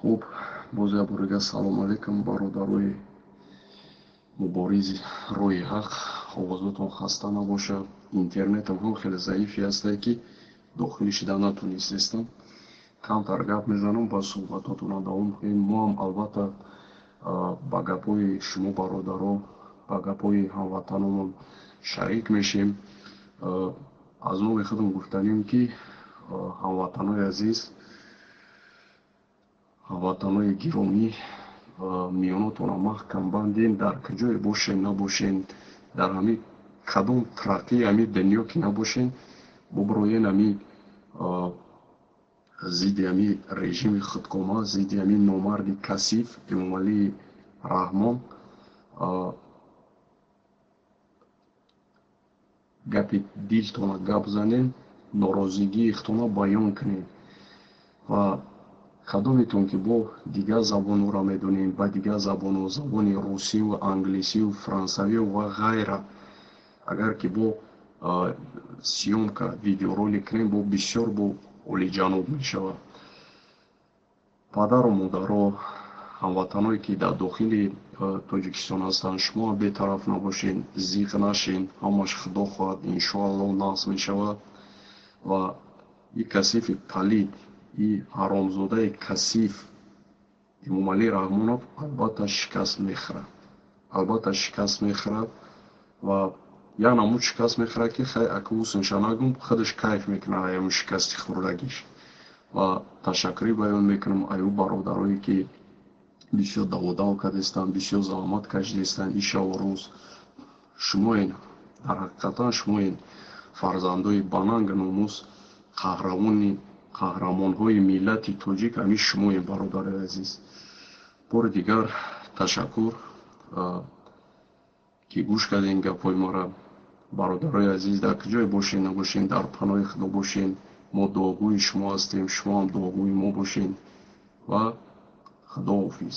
хуб боз яборига салому алайкум бародарои муборизи рӯи ҳақ. Овозотон хаста набошад. Интернетам ҳам хеле заифи ҳастае ки дохили шида натонистестам. Камтар гап мезанам ба суҳбатотона давом кунем мо ҳам албатта ба гапҳои шумо бародаро ба гапҳои ҳамватанонам шарик мешем. Аз мо мехоҳам гуфтанем ки ҳамватанои азиз ҳамватанои гиромӣ миёнотона маҳкам банден дар куҷое бошен набошен дар ҳамин кадом тараққии ҳамин дунё ки набошен бубироен ҳамин зидди ҳамин режими худкома зидди ҳамин номарди касиф эмомалии раҳмон. Гапи дилтона гап занем норозигиихтона баён кунем ва кадометон ки бо дигар забонҳоро медонем ба дигар забонҳо забони русию англисию франсавию ва ғайра. Агар ки бо сиёмка видеоролик кунем бо бисёр бо олиҷаноб мешавад падару модаро ҳамватаное ки дар дохили тоҷикистон ҳастанд шумо бетараф набошед зиқ нашен ҳамаш худо хоҳад иншоалло нақс мешавад ва и касифи палид ای حرامزاده کثیف. امام علی رحمانوف البته شکست می‌خوره البته شکست می‌خوره و یا نمود شکست می‌خوره که خیلی اکوس نشانگم خودش کیف می‌کنه ایم شکست خوردگیش. و تشکری بیان می‌کنم ایو برادرایی که بسیار داوداو کردستن بسیار زحمت کشیدستن. این شب و روز شما این در حقیقتا شما این فرزندوی بانانگ ناموس قهرمانی қаҳрамонҳои миллати тоҷик ҳамин шумоем бародари азиз. Бори дигар ташаккур ки гӯш кардин гапҳои моро бародарои азиз дар куҷое бошен набошен дар паноҳи худо бошен мо дуогӯи шумо ҳастем шумо ҳам дуогӯи мо бошед ва худо ҳофиз